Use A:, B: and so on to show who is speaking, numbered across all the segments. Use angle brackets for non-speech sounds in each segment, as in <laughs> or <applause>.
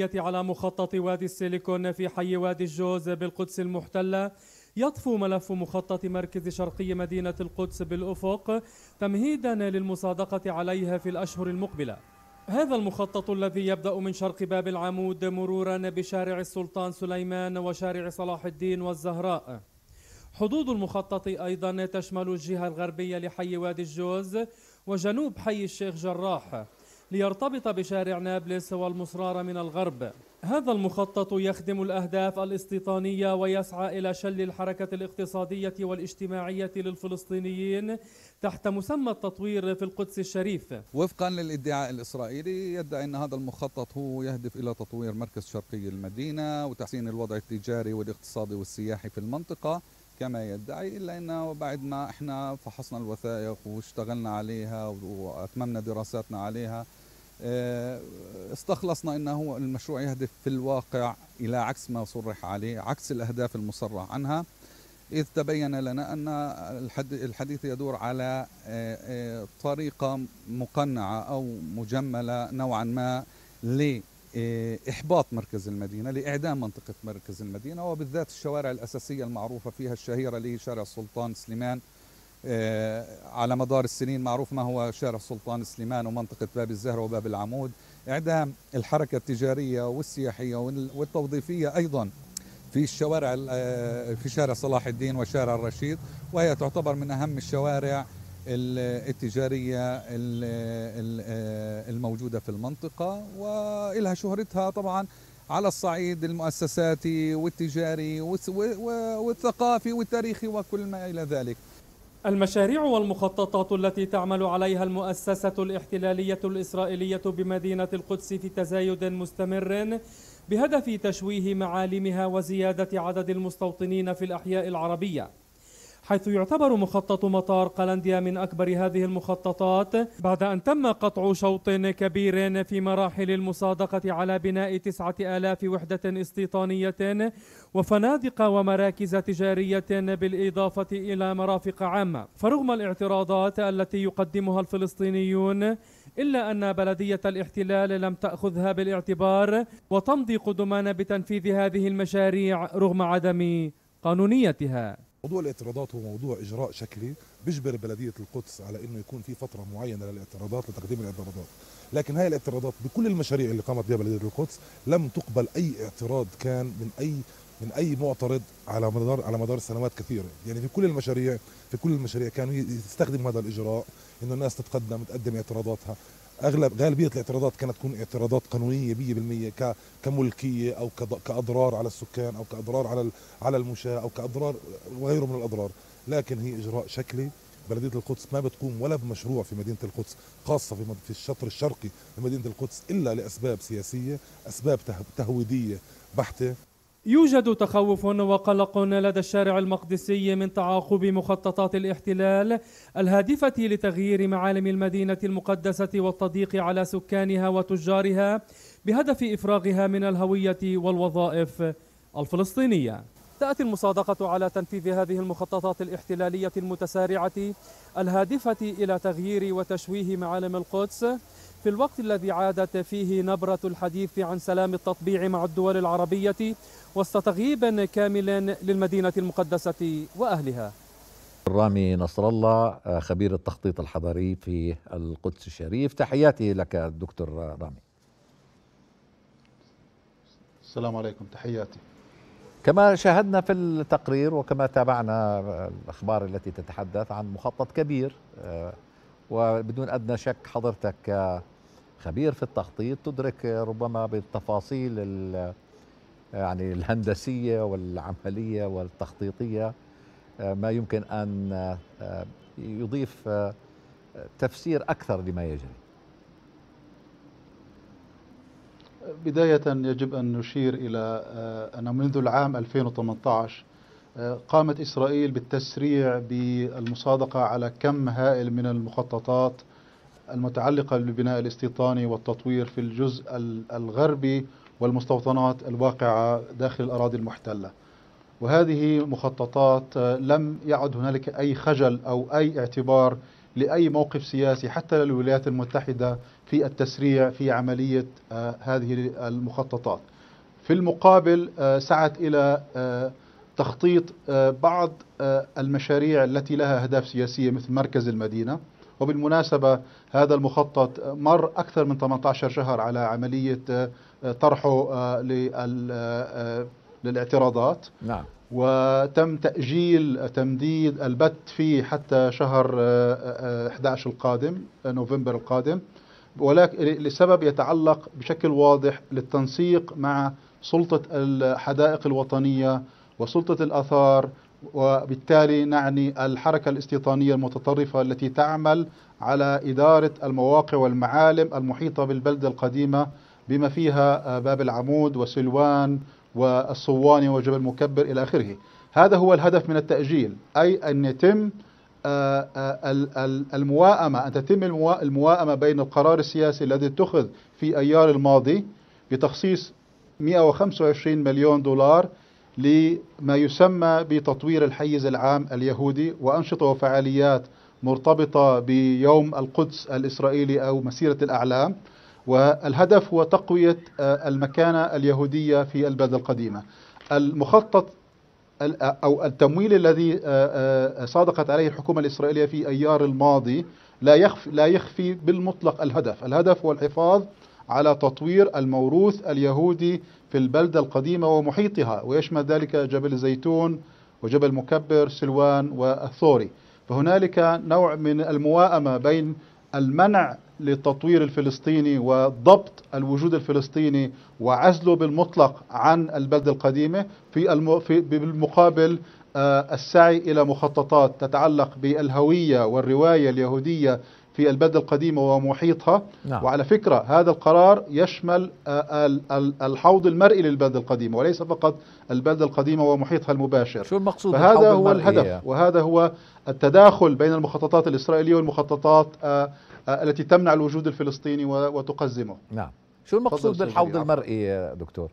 A: على مخطط وادي السيليكون في حي وادي الجوز بالقدس المحتلة. يطفو ملف مخطط مركز شرقي مدينة القدس بالأفق تمهيدا للمصادقة عليها في الأشهر المقبلة. هذا المخطط الذي يبدأ من شرق باب العمود مرورا بشارع السلطان سليمان وشارع صلاح الدين والزهراء. حدود المخطط أيضا تشمل الجهة الغربية لحي وادي الجوز وجنوب حي الشيخ جراح. ليرتبط بشارع نابلس والمصرار من الغرب. هذا المخطط يخدم الأهداف الاستيطانية ويسعى إلى شل الحركة الاقتصادية والاجتماعية للفلسطينيين تحت مسمى التطوير في القدس الشريف.
B: وفقا للإدعاء الإسرائيلي يدعي أن هذا المخطط هو يهدف إلى تطوير مركز شرقي المدينة وتحسين الوضع التجاري والاقتصادي والسياحي في المنطقة. كما يدعي إلا أنه بعد ما إحنا فحصنا الوثائق واشتغلنا عليها وأتممنا دراساتنا عليها استخلصنا إنه المشروع يهدف في الواقع إلى عكس ما صرح عليه عكس الأهداف المصرح عنها. إذ تبين لنا أن الحديث يدور على آه، آه، طريقة مقنعة أو مجملة نوعا ما لإحباط مركز المدينة لإعدام منطقة مركز المدينة وبالذات الشوارع الأساسية المعروفة فيها الشهيرة اللي هي شارع السلطان سليمان. آه، على مدار السنين معروف ما هو شارع سلطان سليمان ومنطقة باب الزهرة وباب العمود. إعدام الحركة التجارية والسياحية والتوظيفية أيضا في الشوارع آه، في شارع صلاح الدين وشارع الرشيد وهي تعتبر من أهم الشوارع التجارية آه، الموجودة في المنطقة. وإلها شهرتها طبعا على الصعيد المؤسساتي والتجاري والثقافي والتاريخي وكل ما إلى ذلك.
A: المشاريع والمخططات التي تعمل عليها المؤسسة الاحتلالية الإسرائيلية بمدينة القدس في تزايد مستمر بهدف تشويه معالمها وزيادة عدد المستوطنين في الأحياء العربية. حيث يعتبر مخطط مطار قلنديا من أكبر هذه المخططات بعد أن تم قطع شوط كبير في مراحل المصادقة على بناء تسعة آلاف وحدة استيطانية وفنادق ومراكز تجارية بالإضافة إلى مرافق عامة. فرغم الاعتراضات التي يقدمها الفلسطينيون إلا أن بلدية الاحتلال لم تأخذها بالاعتبار وتمضي قدمان بتنفيذ هذه المشاريع رغم عدم قانونيتها.
C: موضوع الاعتراضات هو موضوع إجراء شكلي بيجبر بلدية القدس على إنه يكون في فترة معينة للاعتراضات لتقديم الاعتراضات. لكن هاي الاعتراضات بكل المشاريع اللي قامت بها بلدية القدس لم تقبل أي اعتراض كان من أي من أي معترض على مدار على مدار سنوات كثيرة. يعني في كل المشاريع في كل المشاريع كانوا يستخدم هذا الإجراء إنه الناس تتقدم تقدم اعتراضاتها. أغلب غالبية الاعتراضات كانت تكون اعتراضات قانونية 100% كملكية أو كأضرار على السكان أو كأضرار على على المشاة أو كأضرار وغيره من الأضرار. لكن هي إجراء شكلي. بلدية القدس ما بتقوم ولا بمشروع في مدينة القدس خاصة في في الشطر الشرقي لمدينة القدس إلا لأسباب سياسية أسباب تهويدية بحتة.
A: يوجد تخوف وقلق لدى الشارع المقدسي من تعاقب مخططات الاحتلال الهادفة لتغيير معالم المدينة المقدسة والتضييق على سكانها وتجارها بهدف إفراغها من الهوية والوظائف الفلسطينية. تأتي المصادقة على تنفيذ هذه المخططات الاحتلالية المتسارعة الهادفة إلى تغيير وتشويه معالم القدس في الوقت الذي عادت فيه نبرة الحديث عن سلام التطبيع مع الدول العربية وسط تغييب كامل للمدينة المقدسة وأهلها.
D: رامي نصر الله خبير التخطيط الحضري في القدس الشريف. تحياتي لك دكتور رامي.
E: السلام عليكم تحياتي.
D: كما شاهدنا في التقرير وكما تابعنا الأخبار التي تتحدث عن مخطط كبير وبدون أدنى شك حضرتك خبير في التخطيط تدرك ربما بالتفاصيل يعني الهندسية والعملية والتخطيطية ما يمكن أن يضيف تفسير أكثر لما يجري.
E: بداية يجب أن نشير إلى أن منذ العام 2018 قامت إسرائيل بالتسريع بالمصادقة على كم هائل من المخططات المتعلقة بالبناء الاستيطاني والتطوير في الجزء الغربي والمستوطنات الواقعة داخل الأراضي المحتلة. وهذه مخططات لم يعد هنالك أي خجل أو أي اعتبار لأي موقف سياسي حتى للولايات المتحدة في التسريع في عملية آه، هذه المخططات. في المقابل آه، سعت إلى آه، تخطيط بعض المشاريع التي لها أهداف سياسية مثل مركز المدينة. وبالمناسبة هذا المخطط مر أكثر من 18 شهر على عملية طرحه للاعتراضات.
D: نعم.
E: وتم تأجيل تمديد البت فيه حتى شهر 11 القادم نوفمبر القادم. ولكن لسبب يتعلق بشكل واضح للتنسيق مع سلطة الحدائق الوطنية وسلطة الآثار وبالتالي نعني الحركة الاستيطانية المتطرفة التي تعمل على إدارة المواقع والمعالم المحيطة بالبلدة القديمة بما فيها باب العمود وسلوان والصواني وجبل مكبر إلى آخره. هذا هو الهدف من التأجيل أي أن يتم آه، آه، المواءمة أن تتم المواءمة بين القرار السياسي الذي اتخذ في أيار الماضي بتخصيص 125 مليون دولار لما يسمى بتطوير الحيز العام اليهودي وأنشطة وفعاليات مرتبطة بيوم القدس الإسرائيلي أو مسيرة الأعلام والهدف هو تقوية آه، المكانة اليهودية في البلد القديمة. المخطط أو التمويل الذي آه، آه، صادقت عليه الحكومة الإسرائيلية في أيار الماضي لا يخفي, لا يخفي بالمطلق الهدف. الهدف هو الحفاظ على تطوير الموروث اليهودي في البلدة القديمة ومحيطها ويشمل ذلك جبل زيتون وجبل مكبر سلوان والثوري فهنالك نوع من المواءمة بين المنع للتطوير الفلسطيني وضبط الوجود الفلسطيني وعزله بالمطلق عن البلدة القديمة. في بالمقابل آه السعي إلى مخططات تتعلق بالهوية والرواية اليهودية في البلدة القديمة ومحيطها. نعم. وعلى فكرة هذا القرار يشمل آه، الحوض المرئي للبلدة القديمة وليس فقط البلدة القديمة ومحيطها المباشر.
D: شو المقصود
E: فهذا هو الهدف وهذا هو التداخل بين المخططات الإسرائيلية والمخططات آه، آه، التي تمنع الوجود الفلسطيني وتقزمه.
D: نعم. شو المقصود بالحوض المرئي يا دكتور؟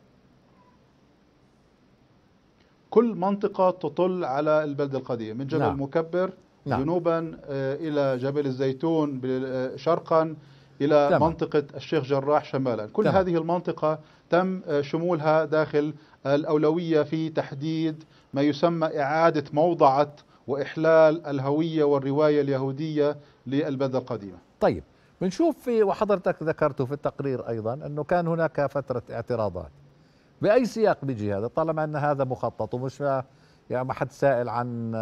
E: كل منطقة تطل على البلدة القديمة من جبل نعم. مكبر نعم. جنوبا آه، إلى جبل الزيتون آه، شرقا إلى تمام. منطقة الشيخ جراح شمالا كل تمام. هذه المنطقة تم شمولها داخل الأولوية في تحديد ما يسمى إعادة موضعة وإحلال الهوية والرواية اليهودية للبلدة القديمة
D: طيب بنشوف في وحضرتك ذكرته في التقرير أيضا أنه كان هناك فترة اعتراضات بأي سياق بيجي هذا طالما أن هذا مخطط ومش يعني ما حد سائل عن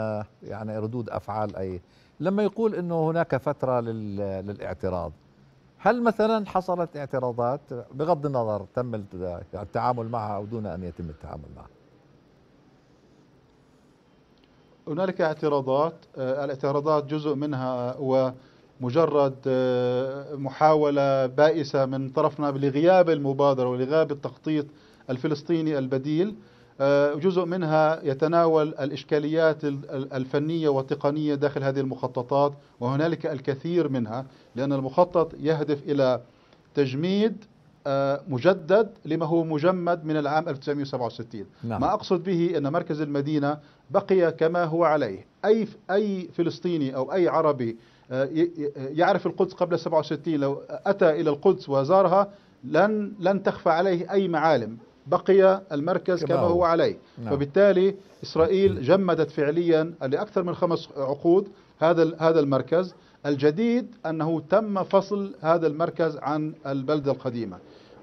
D: يعني ردود أفعال أي. لما يقول أنه هناك فترة للاعتراض هل مثلا حصلت اعتراضات؟ بغض النظر تم التعامل معها أو دون أن يتم التعامل معها.
E: هنالك اعتراضات آه، الاعتراضات جزء منها هو مجرد آه، محاولة بائسة من طرفنا لغياب المبادرة ولغياب التخطيط الفلسطيني البديل. آه، جزء منها يتناول الإشكاليات الفنية والتقنية داخل هذه المخططات وهنالك الكثير منها لأن المخطط يهدف إلى تجميد مجدد لما هو مجمد من العام 1967 نعم. ما أقصد به أن مركز المدينة بقي كما هو عليه. أي, أي فلسطيني أو أي عربي آه، يعرف القدس قبل 67 لو أتى إلى القدس وزارها لن لن تخفى عليه أي معالم. بقي المركز كما, هو عليه. نعم. فبالتالي إسرائيل جمدت فعليا لأكثر من خمس عقود هذا هذا المركز. الجديد أنه تم فصل هذا المركز عن البلدة القديمة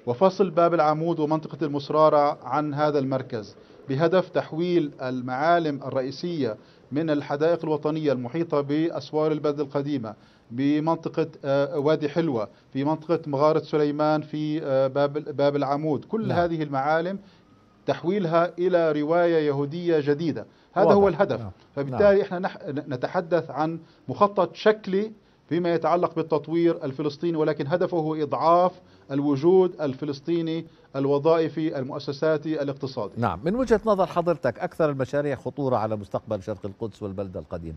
E: وفصل باب العمود ومنطقة المسرارة عن هذا المركز بهدف تحويل المعالم الرئيسية من الحدائق الوطنية المحيطة بأسوار البلد القديمة بمنطقة آه، وادي حلوة في منطقة مغارة سليمان في آه، باب باب العمود كل نعم. هذه المعالم تحويلها إلى رواية يهودية جديدة هذا واضح. هو الهدف نعم. فبالتالي نعم. إحنا نتحدث عن مخطط شكلي فيما يتعلق بالتطوير الفلسطيني ولكن هدفه هو إضعاف الوجود الفلسطيني الوظائفي المؤسساتي الاقتصادي
D: نعم من وجهة نظر حضرتك أكثر المشاريع خطورة على مستقبل شرق القدس والبلدة القديمة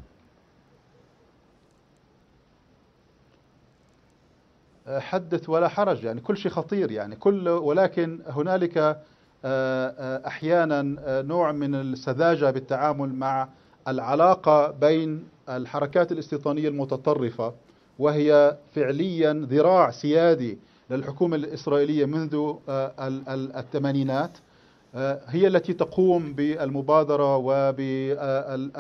E: حدث ولا حرج يعني كل شيء خطير يعني كل ولكن هنالك آه، آه، أحيانا آه، نوع من السذاجة بالتعامل مع العلاقة بين الحركات الاستيطانية المتطرفة وهي فعليا ذراع سيادي للحكومة الإسرائيلية منذ الثمانينات. هي التي تقوم بالمبادرة وبالحصول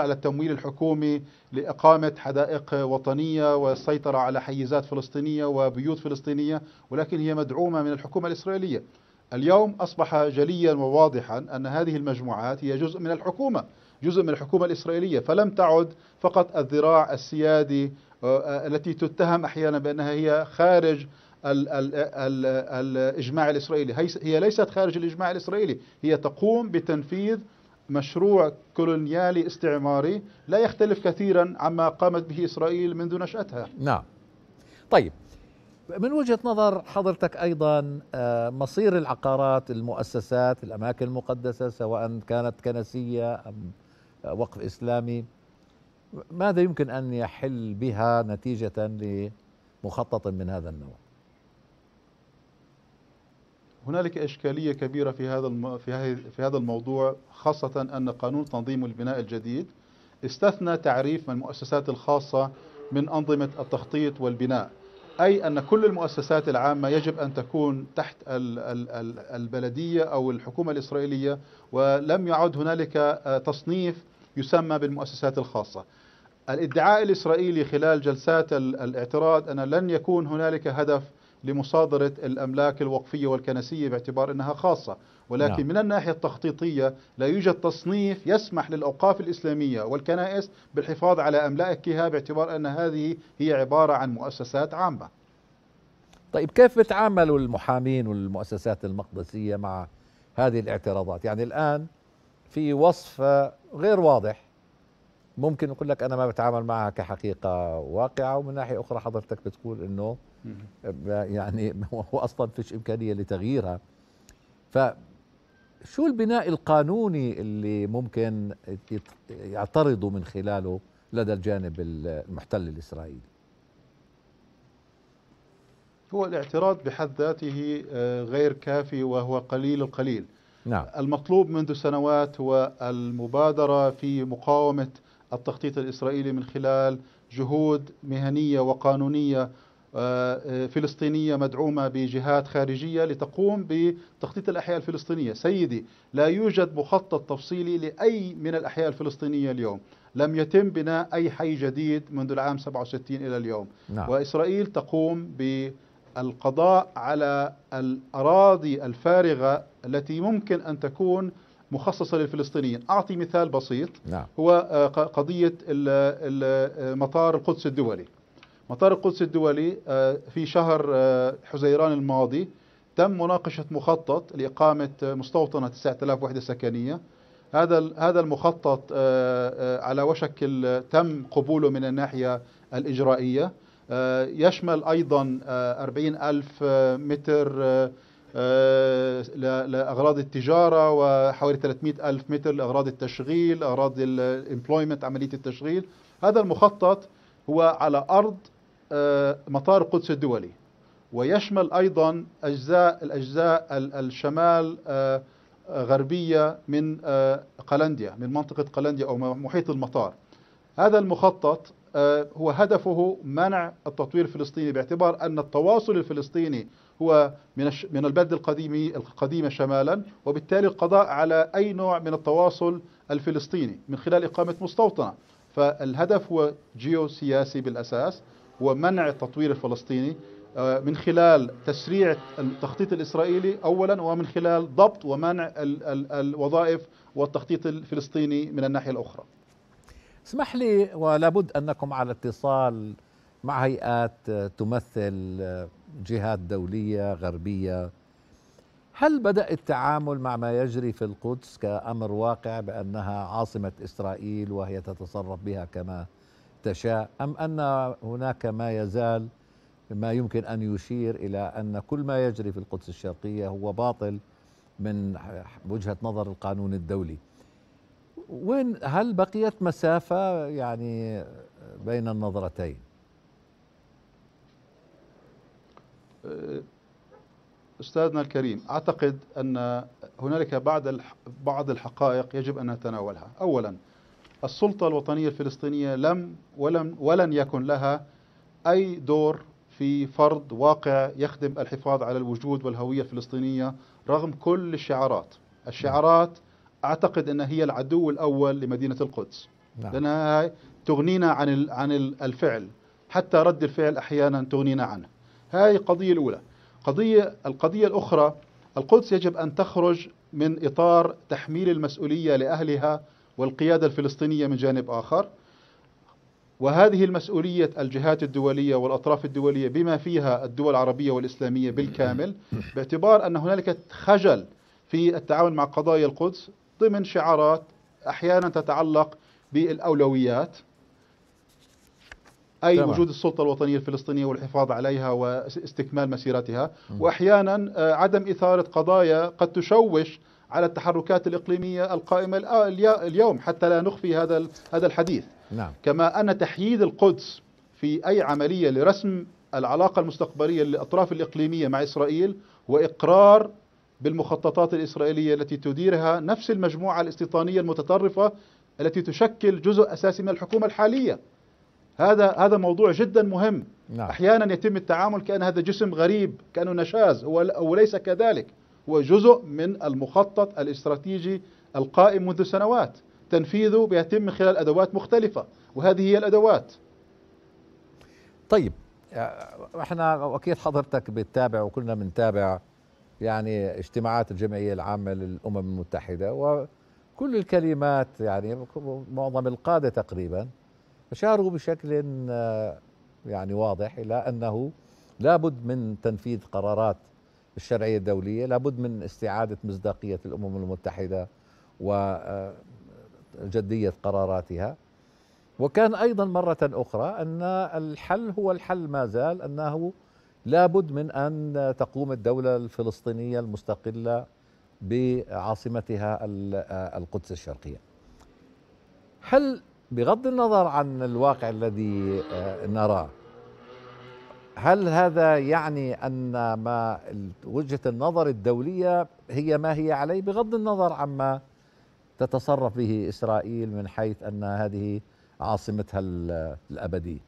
E: على التمويل الحكومي لإقامة حدائق وطنية والسيطرة على حيزات فلسطينية وبيوت فلسطينية ولكن هي مدعومة من الحكومة الإسرائيلية. اليوم أصبح جليا وواضحا أن هذه المجموعات هي جزء من الحكومة جزء من الحكومة الإسرائيلية فلم تعد فقط الذراع السيادي آه، آه، التي تتهم أحيانا بأنها هي خارج ال ال ال الإجماع الإسرائيلي. هي ليست خارج الإجماع الإسرائيلي. هي تقوم بتنفيذ مشروع كولونيالي استعماري لا يختلف كثيرا عما قامت به إسرائيل منذ نشأتها.
D: نعم. طيب من وجهة نظر حضرتك أيضا آه، مصير العقارات المؤسسات الأماكن المقدسة سواء كانت كنسية أم وقف إسلامي ماذا يمكن أن يحل بها نتيجة لمخطط من هذا النوع؟
E: هنالك إشكالية كبيرة في هذا في هذا الموضوع خاصة أن قانون تنظيم البناء الجديد استثنى تعريف من المؤسسات الخاصة من أنظمة التخطيط والبناء. أي أن كل المؤسسات العامة يجب أن تكون تحت البلدية أو الحكومة الإسرائيلية ولم يعد هنالك آه، تصنيف يسمى بالمؤسسات الخاصة. الادعاء الإسرائيلي خلال جلسات الاعتراض أن لن يكون هنالك هدف لمصادرة الأملاك الوقفية والكنسية باعتبار أنها خاصة. ولكن نعم. من الناحية التخطيطية لا يوجد تصنيف يسمح للأوقاف الإسلامية والكنائس بالحفاظ على أملاكها باعتبار أن هذه هي عبارة عن مؤسسات عامة.
D: طيب كيف بتعاملوا المحامين والمؤسسات المقدسية مع هذه الاعتراضات؟ يعني الآن في وصف غير واضح. ممكن يقول لك أنا ما بتعامل معها كحقيقة واقعة ومن ناحية أخرى حضرتك بتقول أنه يعني <laughs> هو أصلا فيش إمكانية لتغييرها. ف شو البناء القانوني اللي ممكن يعترضوا من خلاله لدى الجانب المحتل الإسرائيلي؟
E: هو الاعتراض بحد ذاته آه، غير كافي وهو قليل القليل. نعم. المطلوب منذ سنوات هو المبادرة في مقاومة التخطيط الإسرائيلي من خلال جهود مهنية وقانونية فلسطينية مدعومة بجهات خارجية لتقوم بتخطيط الأحياء الفلسطينية. سيدي لا يوجد مخطط تفصيلي لأي من الأحياء الفلسطينية اليوم. لم يتم بناء أي حي جديد منذ العام 67 إلى اليوم. نعم. وإسرائيل تقوم بالقضاء على الأراضي الفارغة التي ممكن أن تكون مخصصة للفلسطينيين. أعطي مثال بسيط. نعم. هو آه، قضية مطار القدس الدولي. مطار القدس الدولي آه، في شهر آه، حزيران الماضي تم مناقشة مخطط لإقامة مستوطنة 9000 وحدة سكنية. هذا هذا المخطط آه، على وشك تم قبوله من الناحية الإجرائية. يشمل أيضا 40 ألف متر لأغراض التجارة وحوالي 300 ألف متر لأغراض التشغيل أغراض الامبلويمنت عملية التشغيل. هذا المخطط هو على أرض آه، مطار القدس الدولي. ويشمل أيضا أجزاء الأجزاء الشمال آه، غربية من آه، قلنديا من منطقة قلنديا أو محيط المطار. هذا المخطط هو هدفه منع التطوير الفلسطيني باعتبار أن التواصل الفلسطيني هو من من البلد القديمي القديمة شمالا وبالتالي القضاء على أي نوع من التواصل الفلسطيني من خلال إقامة مستوطنة. فالهدف هو جيوسياسي بالأساس ومنع التطوير الفلسطيني آه، من خلال تسريع التخطيط الإسرائيلي أولا ومن خلال ضبط ومنع الوظائف والتخطيط الفلسطيني من الناحية الأخرى.
D: اسمح لي ولابد أنكم على اتصال مع هيئات تمثل جهات دولية غربية. هل بدأ التعامل مع ما يجري في القدس كأمر واقع بأنها عاصمة إسرائيل وهي تتصرف بها كما تشاء أم أن هناك ما يزال ما يمكن أن يشير إلى أن كل ما يجري في القدس الشرقية هو باطل من وجهة نظر القانون الدولي. وين هل بقيت مسافة يعني بين النظرتين؟
E: أستاذنا الكريم أعتقد أن هنالك بعض بعض الحقائق يجب أن نتناولها. أولا السلطة الوطنية الفلسطينية لم ولم ولن يكن لها أي دور في فرض واقع يخدم الحفاظ على الوجود والهوية الفلسطينية رغم كل الشعارات. الشعارات أعتقد أنها هي العدو الأول لمدينة القدس.
D: نعم.
E: لأنها تغنينا عن عن ال- الفعل. حتى رد الفعل أحيانا تغنينا عنه. هذه القضية الأولى. قضية القضية الأخرى القدس يجب أن تخرج من إطار تحميل المسؤولية لأهلها والقيادة الفلسطينية من جانب آخر. وهذه المسؤولية الجهات الدولية والأطراف الدولية بما فيها الدول العربية والإسلامية بالكامل باعتبار أن هنالك خجل في التعامل مع قضايا القدس ضمن شعارات أحيانا تتعلق بالأولويات. أي
D: تمام.
E: وجود السلطة الوطنية الفلسطينية والحفاظ عليها واستكمال مسيرتها. وأحيانا آه، عدم إثارة قضايا قد تشوش على التحركات الإقليمية القائمة اليوم حتى لا نخفي هذا هذا الحديث.
D: نعم.
E: كما أن تحييد القدس في أي عملية لرسم العلاقة المستقبلية للأطراف الإقليمية مع إسرائيل وإقرار بالمخططات الإسرائيلية التي تديرها نفس المجموعة الاستيطانية المتطرفة التي تشكل جزء أساسي من الحكومة الحالية. هذا هذا موضوع جدا مهم.
D: نعم.
E: أحيانا يتم التعامل كأن هذا جسم غريب كأنه نشاز وليس كذلك. هو جزء من المخطط الاستراتيجي القائم منذ سنوات. تنفيذه بيتم من خلال أدوات مختلفة وهذه هي الأدوات.
D: طيب إحنا أكيد حضرتك بتتابع وكلنا بنتابع يعني اجتماعات الجمعية العامة للأمم المتحدة وكل الكلمات يعني معظم القادة تقريبا أشاروا بشكل آه، يعني واضح إلى أنه لابد من تنفيذ قرارات الشرعية الدولية، لابد من استعادة مصداقية الأمم المتحدة وجديه قراراتها. وكان أيضا مرة أخرى أن الحل هو الحل ما زال أنه لابد من أن تقوم الدولة الفلسطينية المستقلة بعاصمتها آه، القدس الشرقية. هل بغض النظر عن الواقع الذي آه، نراه هل هذا يعني أن ما وجهة النظر الدولية هي ما هي عليه؟ بغض النظر عما تتصرف به إسرائيل من حيث أن هذه عاصمتها ال- الأبدية.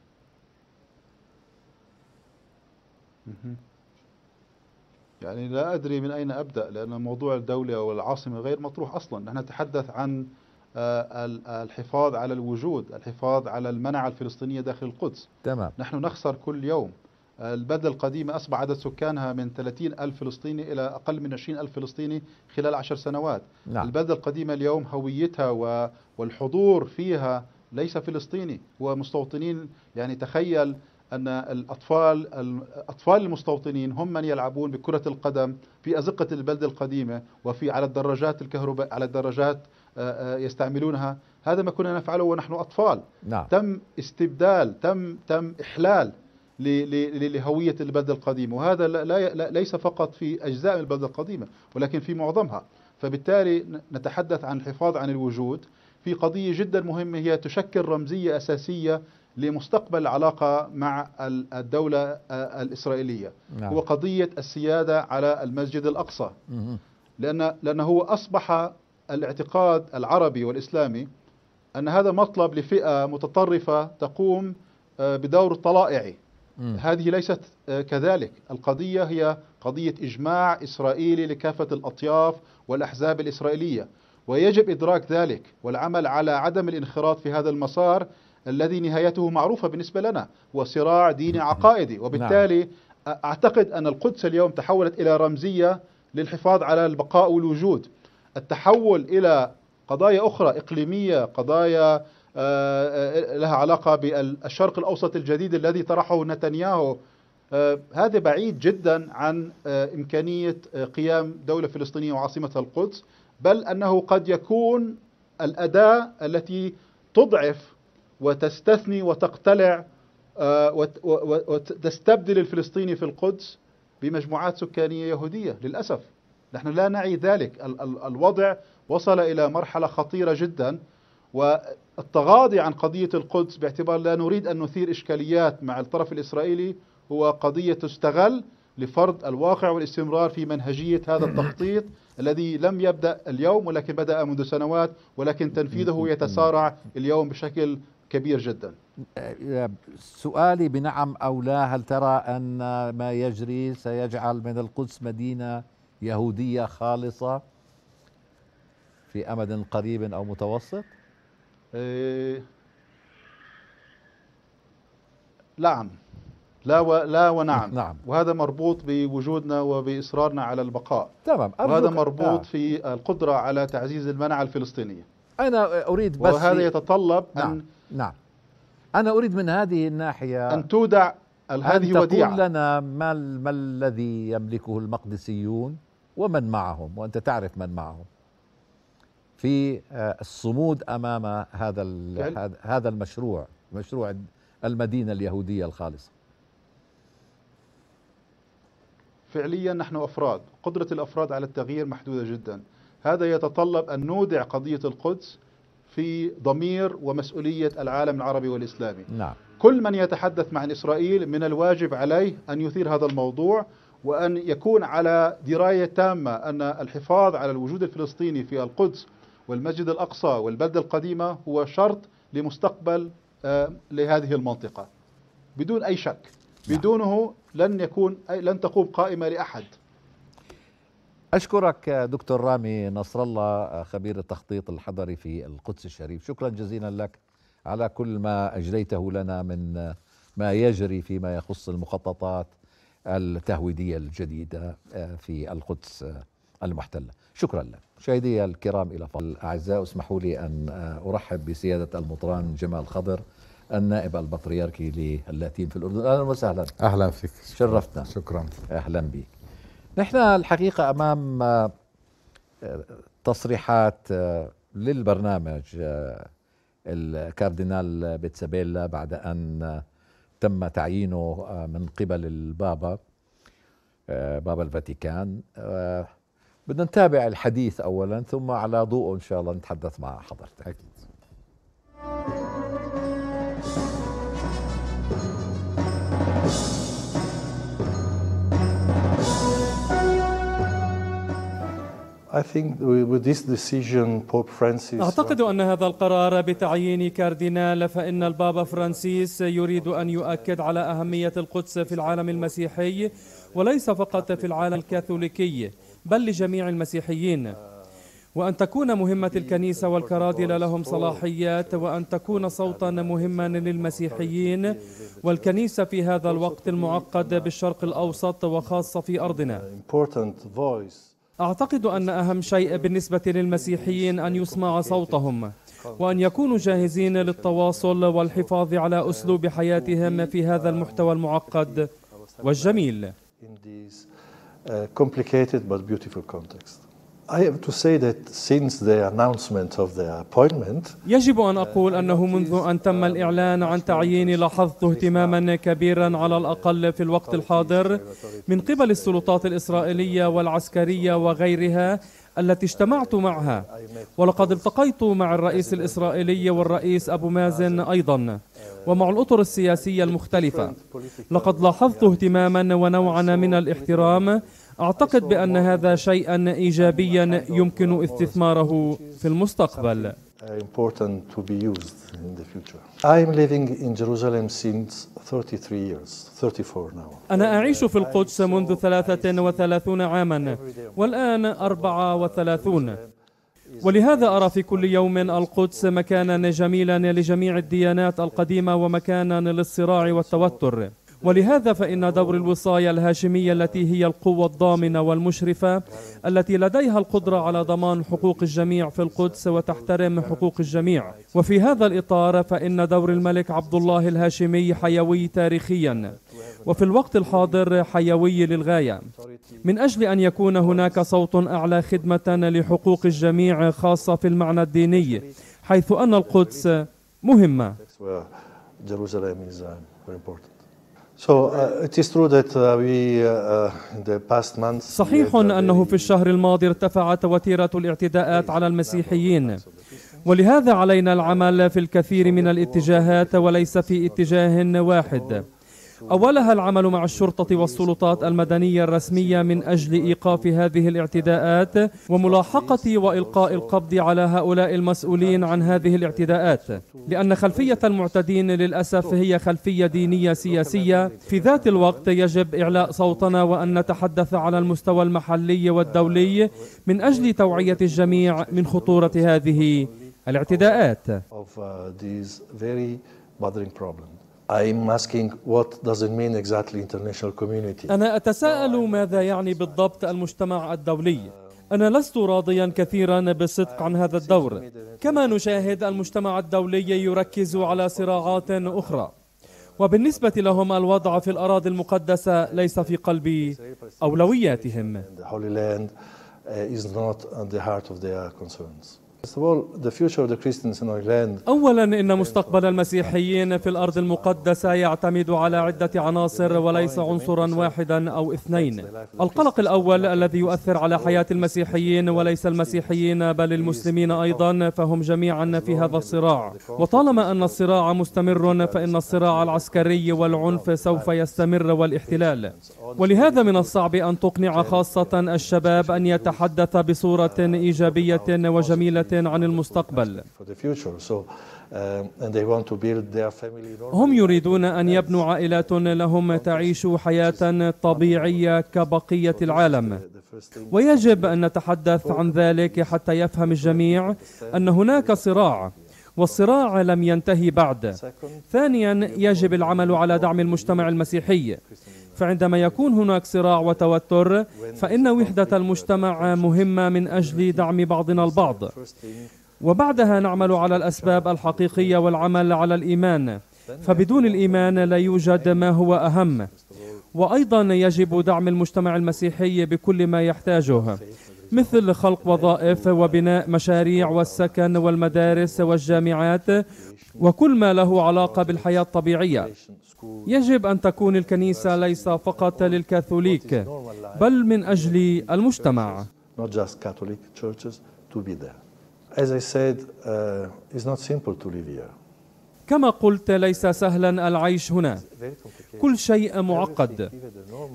E: يعني لا أدري من أين أبدأ لأن موضوع الدولة والعاصمة غير مطروح أصلا. نحن نتحدث عن آه، ال- الحفاظ على الوجود الحفاظ على المنعه الفلسطينية داخل القدس.
D: تمام.
E: نحن نخسر كل يوم. البلدة القديمة أصبح عدد سكانها من 30 ألف فلسطيني إلى أقل من 20 ألف فلسطيني خلال عشر سنوات.
D: نعم.
E: البلدة القديمة اليوم هويتها و- والحضور فيها ليس فلسطيني هو مستوطنين. يعني تخيل أن الأطفال الأطفال المستوطنين هم من يلعبون بكرة القدم في أزقة البلدة القديمة وفي على الدراجات الكهرباء على الدراجات آه، آه، يستعملون هذا ما كنا نفعله ونحن أطفال.
D: نعم.
E: تم استبدال تم تم إحلال لهوية البلدة القديمة وهذا لا ليس فقط في أجزاء من البلدة القديمة ولكن في معظمها. فبالتالي نتحدث عن الحفاظ عن الوجود في قضية جدا مهمة هي تشكل رمزية أساسية لمستقبل العلاقة مع ال- الدولة الإسرائيلية.
D: نعم.
E: هو قضية السيادة على المسجد الأقصى. لأن لأنه هو أصبح الاعتقاد العربي والإسلامي أن هذا مطلب لفئة متطرفة تقوم بدور طلائعي. هذه ليست آه، كذلك. القضية هي قضية إجماع إسرائيلي لكافة الأطياف والأحزاب الإسرائيلية. ويجب إدراك ذلك والعمل على عدم الانخراط في هذا المسار الذي نهايته معروفة بالنسبة لنا هو صراع ديني عقائدي. وبالتالي أعتقد أن القدس اليوم تحولت إلى رمزية للحفاظ على البقاء والوجود. التحول إلى قضايا أخرى إقليمية قضايا لها علاقة بالشرق الأوسط الجديد الذي طرحه نتنياهو. آه، هذا بعيد جدا عن آه، إمكانية آه، قيام دولة فلسطينية وعاصمتها القدس بل أنه قد يكون الأداة التي تضعف وتستثني وتقتلع آه، وتستبدل الفلسطيني في القدس بمجموعات سكانية يهودية. للأسف نحن لا نعي ذلك. ال- ال- الوضع وصل إلى مرحلة خطيرة جدا والتغاضي عن قضية القدس باعتبار لا نريد أن نثير إشكاليات مع الطرف الإسرائيلي هو قضية تستغل لفرض الواقع والاستمرار في منهجية هذا <coughs> التخطيط الذي لم يبدأ اليوم ولكن بدأ منذ سنوات ولكن تنفيذه يتسارع اليوم بشكل كبير جدا
D: سؤالي بنعم أو لا هل ترى أن ما يجري سيجعل من القدس مدينة يهودية خالصة في أمد قريب أو متوسط؟
E: نعم لا و... لا ونعم
D: نعم.
E: وهذا مربوط بوجودنا وبإصرارنا على البقاء.
D: تمام.
E: وهذا مربوط آه. في القدرة على تعزيز المنع الفلسطينية.
D: أنا أريد بس
E: وهذا يتطلب
D: نعم.
E: أن
D: نعم. أنا أريد من هذه الناحية
E: أن تودع هذه
D: أن
E: وديعة
D: تقول لنا ما, ما الذي يملكه المقدسيون ومن معهم وأنت تعرف من معهم. في آه، الصمود أمام هذا هذا المشروع مشروع المدينة اليهودية الخالصة.
E: فعليا نحن أفراد قدرة الأفراد على التغيير محدودة جدا. هذا يتطلب أن نودع قضية القدس في ضمير ومسؤولية العالم العربي والإسلامي.
D: نعم.
E: كل من يتحدث مع إسرائيل من الواجب عليه أن يثير هذا الموضوع وأن يكون على دراية تامة أن الحفاظ على الوجود الفلسطيني في القدس والمسجد الأقصى والبلدة القديمة هو شرط لمستقبل آه، لهذه المنطقة. بدون أي شك. نعم. بدونه لن يكون لن تقوم قائمة لأحد.
D: أشكرك دكتور رامي نصر الله خبير التخطيط الحضري في القدس الشريف. شكرا جزيلا لك على كل ما أجريته لنا من ما يجري فيما يخص المخططات التهويدية الجديدة في القدس المحتلة. شكرا لك. مشاهدي الكرام إلى فضل. الأعزاء اسمحوا لي أن أرحب بسيادة المطران جمال خضر النائب البطريركي للاتين في الأردن. أهلا وسهلا.
F: أهلا فيك.
D: شرفتنا.
F: شكرا.
D: أهلا بك. نحن الحقيقة أمام آه، تصريحات آه، للبرنامج آه، الكاردينال بيتسابيلا بعد أن تم تعيينه من قبل البابا بابا الفاتيكان. بدنا نتابع الحديث أولا ثم على ضوءه إن شاء الله نتحدث مع حضرتك أكيد.
A: أعتقد أن هذا القرار بتعيين كاردينال فإن البابا فرانسيس يريد أن يؤكد على أهمية القدس في العالم المسيحي وليس فقط في العالم الكاثوليكي بل لجميع المسيحيين. وأن تكون مهمة الكنيسة والكرادلة لهم صلاحيات وأن تكون صوتا مهما للمسيحيين. والكنيسة في هذا الوقت المعقد بالشرق الأوسط وخاصة في أرضنا. أعتقد أن أهم شيء بالنسبة للمسيحيين أن يسمع صوتهم وأن يكونوا جاهزين للتواصل والحفاظ على أسلوب حياتهم في هذا المحتوى المعقد. والجميل. يجب أن أقول أنه منذ أن تم الإعلان عن تعييني لاحظت اهتماما كبيرا على الأقل في الوقت الحاضر من قبل السلطات الإسرائيلية والعسكرية وغيرها التي اجتمعت معها. ولقد التقيت مع الرئيس الإسرائيلي والرئيس أبو مازن أيضا. ومع الأطر السياسية المختلفة لقد لاحظت اهتماما ونوعا من الاحترام أعتقد بأن هذا شيئا إيجابيا يمكن استثماره في المستقبل important to be used in the future. I'm living in Jerusalem since 33 years, 34 now. أنا أعيش في القدس منذ 33 عاما والآن 34 ولهذا أرى في كل يوم القدس مكانا جميلا لجميع الديانات القديمة ومكانا للصراع والتوتر. ولهذا فإن دور الوصاية الهاشمية التي هي القوة الضامنة والمشرفة التي لديها القدرة على ضمان حقوق الجميع في القدس وتحترم حقوق الجميع. وفي هذا الإطار فإن دور الملك عبد الله الهاشمي حيوي تاريخيا وفي الوقت الحاضر حيوي للغاية. من أجل أن يكون هناك صوت أعلى خدمة لحقوق الجميع خاصة في المعنى الديني حيث أن القدس مهمة. Jerusalem is uh, very important. صحيح أنه في الشهر الماضي ارتفعت وتيرة الاعتداءات على المسيحيين ولهذا علينا العمل في الكثير من الاتجاهات وليس في اتجاه واحد أولها العمل مع الشرطة والسلطات المدنية الرسمية من أجل إيقاف هذه الاعتداءات وملاحقة وإلقاء القبض على هؤلاء المسؤولين عن هذه الاعتداءات. لأن خلفية المعتدين للأسف هي خلفية دينية سياسية. في ذات الوقت يجب إعلاء صوتنا وأن نتحدث على المستوى المحلي والدولي من أجل توعية الجميع من خطورة هذه الاعتداءات.
F: I'm asking what does it mean exactly international community?
A: أنا أتساءل ماذا يعني بالضبط المجتمع الدولي أنا لست راضيا كثيرا بالصدق عن هذا الدور كما نشاهد المجتمع الدولي يركز على صراعات أخرى وبالنسبة لهم الوضع في الأراضي المقدسة ليس في قلب أولوياتهم
F: The Holy Land uh, is not at the heart of their concerns.
A: أولا إن مستقبل المسيحيين في الأرض المقدسة يعتمد على عدة عناصر وليس عنصرا واحدا أو اثنين. القلق الأول الذي يؤثر على حياة المسيحيين وليس المسيحيين بل المسلمين أيضا فهم جميعا في هذا الصراع. وطالما أن الصراع مستمر فإن الصراع العسكري والعنف سوف يستمر والاحتلال. ولهذا من الصعب أن تقنع خاصة الشباب أن يتحدث بصورة إيجابية وجميلة عن المستقبل. هم يريدون أن يبنوا عائلات لهم تعيش حياة طبيعية كبقية العالم. ويجب أن نتحدث عن ذلك حتى يفهم الجميع أن هناك صراع والصراع لم ينتهي بعد. ثانيا يجب العمل على دعم المجتمع المسيحي. فعندما يكون هناك صراع وتوتر فإن وحدة المجتمع مهمة من أجل دعم بعضنا البعض. وبعدها نعمل على الأسباب الحقيقية والعمل على الإيمان. فبدون الإيمان لا يوجد ما هو أهم. وأيضا يجب دعم المجتمع المسيحي بكل ما يحتاجه. مثل خلق وظائف وبناء مشاريع والسكن والمدارس والجامعات وكل ما له علاقة بالحياة الطبيعية يجب أن تكون الكنيسة ليس فقط للكاثوليك بل من أجل المجتمع.
F: As I said, uh, it's not simple to live here.
A: كما قلت ليس سهلا العيش هنا. كل شيء معقد.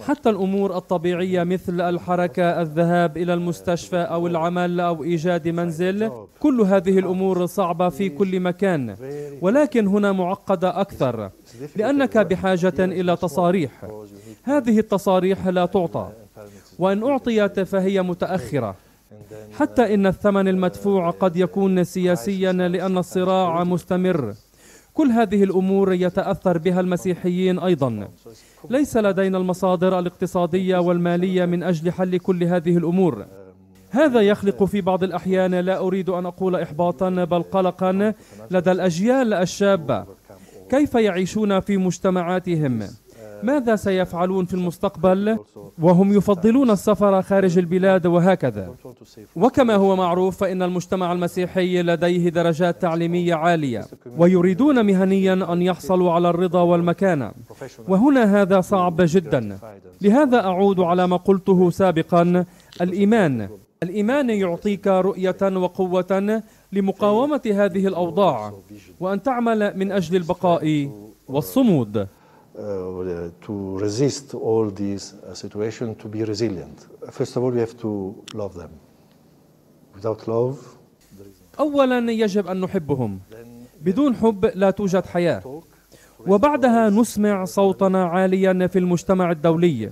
A: حتى الأمور الطبيعية مثل الحركة الذهاب إلى المستشفى أو العمل أو إيجاد منزل كل هذه الأمور صعبة في كل مكان. ولكن هنا معقدة أكثر لأنك بحاجة إلى تصاريح. هذه التصاريح لا تعطى. وإن أعطيت فهي متأخرة. حتى إن الثمن المدفوع قد يكون سياسيا لأن الصراع مستمر. كل هذه الأمور يتأثر بها المسيحيين أيضا. ليس لدينا المصادر الاقتصادية والمالية من أجل حل كل هذه الأمور. هذا يخلق في بعض الأحيان لا أريد أن أقول احباطا بل قلقا لدى الأجيال الشابة. كيف يعيشون في مجتمعاتهم؟ ماذا سيفعلون في المستقبل؟ وهم يفضلون السفر خارج البلاد وهكذا. وكما هو معروف فإن المجتمع المسيحي لديه درجات تعليمية عالية ويريدون مهنيا أن يحصلوا على الرضا والمكانة. وهنا هذا صعب جدا. لهذا أعود على ما قلته سابقا. الإيمان. الإيمان يعطيك رؤية وقوة لمقاومة هذه الأوضاع وأن تعمل من أجل البقاء والصمود.
F: Uh, to resist all these uh, situations, to be resilient. First of all, we have to love them. Without love,
A: أولا يجب أن نحبهم. بدون حب لا توجد حياة. وبعدها نسمع صوتنا عاليا في المجتمع الدولي.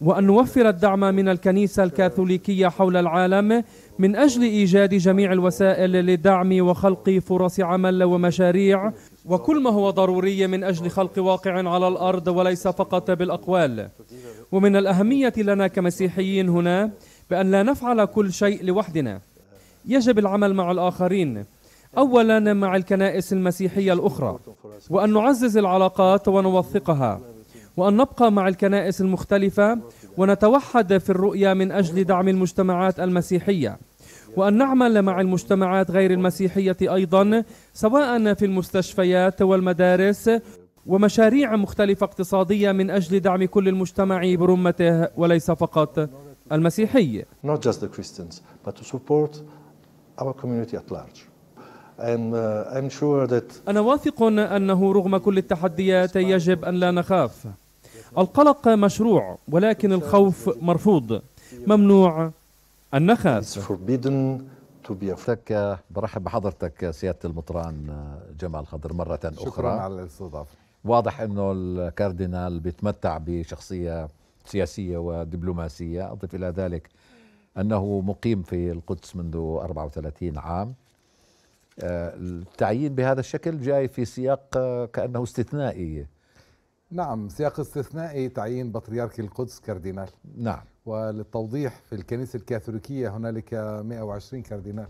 A: وأن نوفر الدعم من الكنيسة الكاثوليكية حول العالم من أجل إيجاد جميع الوسائل لدعم وخلق فرص عمل ومشاريع وكل ما هو ضروري من أجل خلق واقع على الأرض وليس فقط بالأقوال. ومن الأهمية لنا كمسيحيين هنا بأن لا نفعل كل شيء لوحدنا. يجب العمل مع الآخرين. أولا مع الكنائس المسيحية الأخرى وأن نعزز العلاقات ونوثقها وأن نبقى مع الكنائس المختلفة ونتوحد في الرؤية من أجل دعم المجتمعات المسيحية. وأن نعمل مع المجتمعات غير المسيحية أيضا سواء في المستشفيات والمدارس ومشاريع مختلفة اقتصادية من أجل دعم كل المجتمع برمته وليس فقط المسيحي.
F: Not just the Christians, but to support our community at large. And uh, I'm sure that
A: أنا واثق أنه رغم كل التحديات يجب أن لا نخاف. القلق مشروع ولكن الخوف مرفوض. ممنوع
F: afraid.
D: حضرتك برحب بحضرتك سيادة المطران جمال خضر مرة
C: شكرا
D: أخرى
C: على الاستضافة.
D: واضح أنه الكاردينال بيتمتع بشخصية سياسية ودبلوماسية. أضف إلى ذلك أنه مقيم في القدس منذ 34 عام. آه، التعيين بهذا الشكل جاي في سياق آه، كأنه استثنائي.
C: نعم سياق استثنائي تعيين بطريرك القدس كاردينال.
D: نعم.
C: وللتوضيح في الكنيسة الكاثوليكية هنالك 120 كاردينال.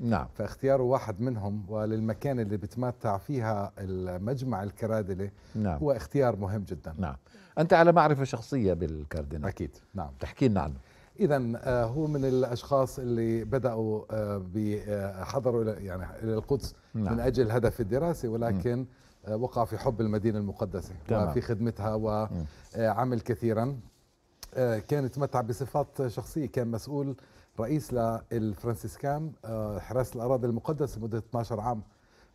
D: نعم.
C: فاختياره واحد منهم وللمكان اللي بتمتع فيها المجمع الكرادلة
D: نعم.
C: هو اختيار مهم جدا.
D: نعم. أنت على معرفة شخصية بالكاردينال.
C: أكيد. نعم.
D: تحكي لنا عنه.
C: إذا هو من الأشخاص اللي بدأوا آه، ب- آه، يعني إلى القدس
D: نعم.
C: من أجل هدف الدراسة ولكن آه، وقع في حب المدينة المقدسة.
D: تمام.
C: وفي خدمتها وعمل كثيرا آه، كان يتمتع بصفات شخصية. كان مسؤول رئيس للفرنسيسكان آه، حراسة الأراضي المقدسة لمدة 12 عام.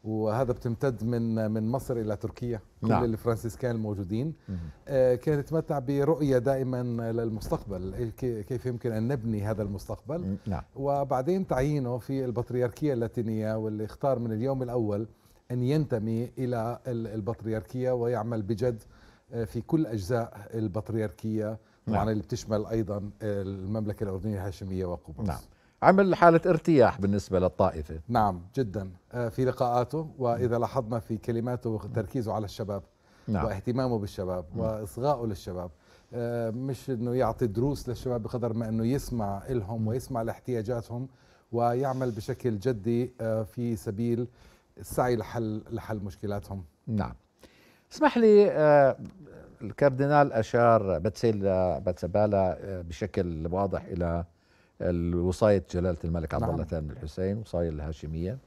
C: وهذا بتمتد من من مصر إلى تركيا. كل
D: نعم.
C: الفرنسيسكان الموجودين آه، كان يتمتع برؤية دائما للمستقبل. إيه كي- كيف يمكن أن نبني هذا المستقبل؟
D: نعم.
C: وبعدين تعيينه في البطريركية اللاتينية واللي اختار من اليوم الأول أن ينتمي إلى ال- البطريركية ويعمل بجد آه، في كل أجزاء البطريركية. طبعا
D: نعم.
C: اللي بتشمل أيضا المملكة الأردنية الهاشمية وقبرص.
D: نعم. عمل حالة ارتياح بالنسبة للطائفة.
C: نعم جدا. آه، في لقاءاته وإذا لاحظنا في كلماته تركيزه على الشباب
D: نعم.
C: واهتمامه بالشباب واصغائه للشباب آه، مش إنه يعطي دروس للشباب بقدر ما إنه يسمع لهم ويسمع لاحتياجاتهم ويعمل بشكل جدي آه، في سبيل السعي لحل لحل مشكلاتهم.
D: نعم. اسمح لي الكاردينال أشار بتسيل بتسبالا آه، بشكل واضح إلى الوصاية جلالة الملك عبد
C: نعم.
D: الله الثاني الحسين وصاية الهاشمية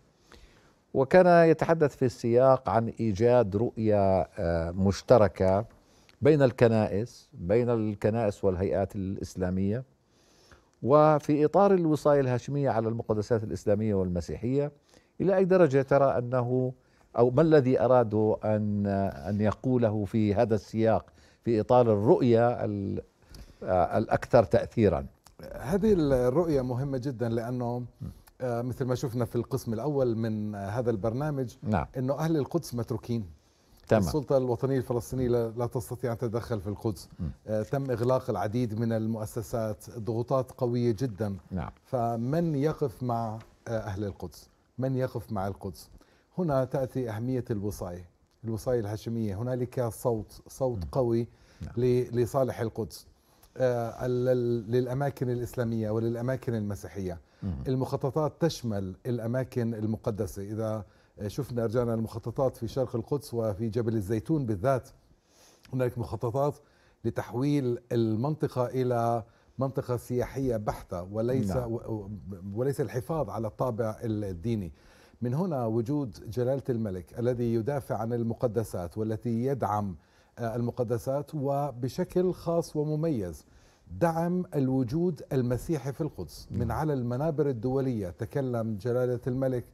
D: وكان يتحدث في السياق عن إيجاد رؤية آه، مشتركة بين الكنائس بين الكنائس والهيئات الإسلامية وفي إطار الوصاية الهاشمية على المقدسات الإسلامية والمسيحية إلى أي درجة ترى أنه أو ما الذي أرادوا أن أن يقوله في هذا السياق في إطار الرؤية ال- آه، الأكثر تأثيرا؟
C: هذه الرؤية مهمة جدا لأنه آه، مثل ما شفنا في القسم الأول من هذا البرنامج
D: نعم.
C: أنه أهل القدس متروكين.
D: تمام.
C: السلطة الوطنية الفلسطينية لا لا تستطيع أن تتدخل في القدس. آه، تم إغلاق العديد من المؤسسات ضغوطات قوية جدا.
D: نعم.
C: فمن يقف مع آه، أهل القدس؟ من يقف مع القدس؟ هنا تأتي أهمية الوصاية الوصاية الهاشمية. هنالك صوت صوت قوي ل- لصالح القدس. آه، للأماكن الإسلامية وللأماكن المسيحية. المخططات تشمل الأماكن المقدسة. إذا شفنا رجعنا المخططات في شرق القدس وفي جبل الزيتون بالذات. هناك مخططات لتحويل المنطقة إلى منطقة سياحية بحتة وليس
D: نعم.
C: وليس الحفاظ على الطابع الديني. من هنا وجود جلالة الملك الذي يدافع عن المقدسات والتي يدعم آه، المقدسات وبشكل خاص ومميز دعم الوجود المسيحي في القدس. من على المنابر الدولية تكلم جلالة الملك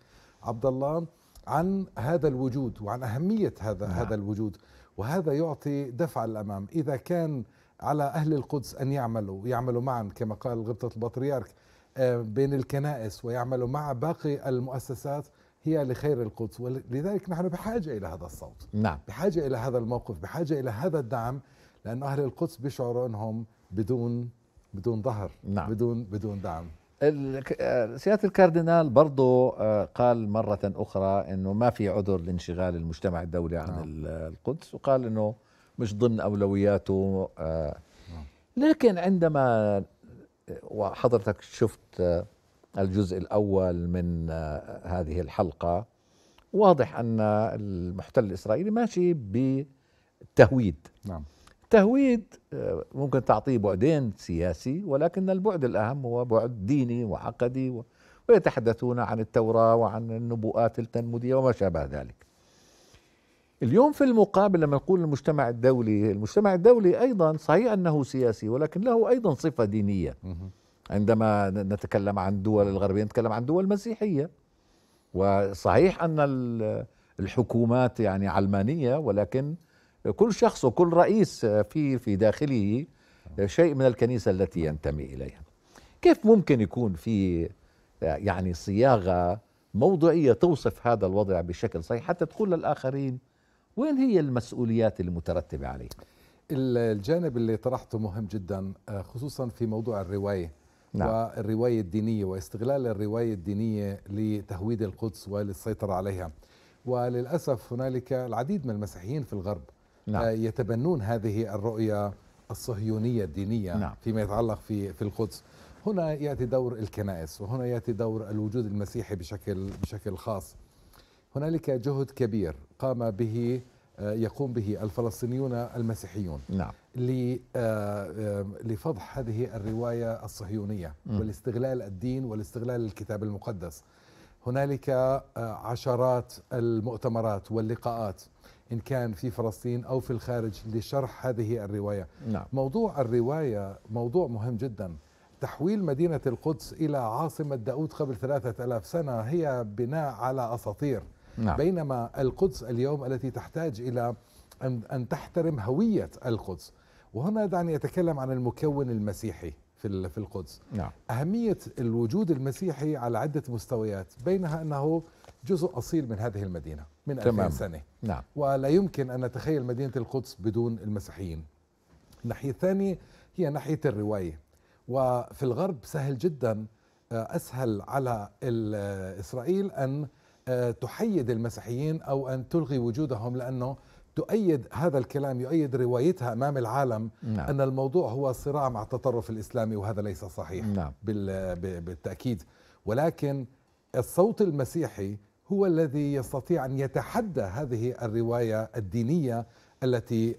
C: عبد الله عن هذا الوجود وعن أهمية هذا
D: نعم.
C: هذا الوجود وهذا يعطي دفع للأمام إذا كان على أهل القدس أن يعملوا يعملوا معا كما قال غبطة البطريرك بين الكنائس ويعملوا مع باقي المؤسسات هي لخير القدس. ولذلك نحن بحاجة إلى هذا الصوت.
D: نعم.
C: بحاجة إلى هذا الموقف. بحاجة إلى هذا الدعم. لأن أهل القدس بيشعروا أنهم بدون بدون ظهر.
D: نعم.
C: بدون بدون دعم.
D: آه، سيادة الكاردينال برضو آه، قال مرة أخرى أنه ما في عذر لانشغال المجتمع الدولي عن
C: نعم.
D: ال- القدس. وقال أنه مش ضمن أولوياته آه، لكن عندما وحضرتك شفت الجزء الأول من هذه الحلقة. واضح أن المحتل الإسرائيلي ماشي بتهويد.
C: نعم.
D: تهويد ممكن تعطيه بعدين سياسي ولكن البعد الأهم هو بعد ديني وعقدي ويتحدثون عن التوراة وعن النبوءات التلمودية وما شابه ذلك. اليوم في المقابل لما نقول المجتمع الدولي المجتمع الدولي أيضا صحيح أنه سياسي ولكن له أيضا صفة دينية. عندما نتكلم عن دول الغربية نتكلم عن دول مسيحية وصحيح أن الحكومات يعني علمانية ولكن كل شخص وكل رئيس في في داخله شيء من الكنيسة التي ينتمي إليها. كيف ممكن يكون في يعني صياغة موضوعيه توصف هذا الوضع بشكل صحيح حتى تقول للآخرين وين هي المسؤوليات المترتبة عليه؟
C: الجانب اللي طرحته مهم جدا خصوصا في موضوع الرواية نعم. والرواية الدينية واستغلال الرواية الدينية لتهويد القدس وللسيطرة عليها. وللأسف هنالك العديد من المسيحيين في الغرب نعم. يتبنون هذه الرؤية الصهيونية الدينية نعم. فيما يتعلق في في القدس هنا يأتي دور الكنائس وهنا يأتي دور الوجود المسيحي بشكل بشكل خاص هنالك جهد كبير قام به يقوم به الفلسطينيون المسيحيون.
D: نعم.
C: لفضح هذه الرواية الصهيونية م. والاستغلال الدين والاستغلال الكتاب المقدس. هنالك عشرات المؤتمرات واللقاءات إن كان في فلسطين أو في الخارج لشرح هذه الرواية.
D: نعم.
C: موضوع الرواية موضوع مهم جدا. تحويل مدينة القدس إلى عاصمة داود قبل ثلاثة ألاف سنة هي بناء على أساطير.
D: نعم.
C: بينما القدس اليوم التي تحتاج إلى أن, أن تحترم هوية القدس وهنا دعني أتكلم عن المكون المسيحي في في القدس
D: نعم.
C: أهمية الوجود المسيحي على عدة مستويات بينها أنه جزء أصيل من هذه المدينة من
D: تمام.
C: 2000 سنة
D: نعم.
C: ولا يمكن أن نتخيل مدينة القدس بدون المسيحيين الناحية الثانية هي ناحية الرواية وفي الغرب سهل جدا أسهل على إسرائيل أن تحيد المسيحيين أو أن تلغي وجودهم لأنه تؤيد هذا الكلام يؤيد روايتها أمام العالم
D: نعم.
C: أن الموضوع هو صراع مع التطرف الإسلامي وهذا ليس صحيح
D: نعم.
C: بالتأكيد ولكن الصوت المسيحي هو الذي يستطيع أن يتحدى هذه الرواية الدينية التي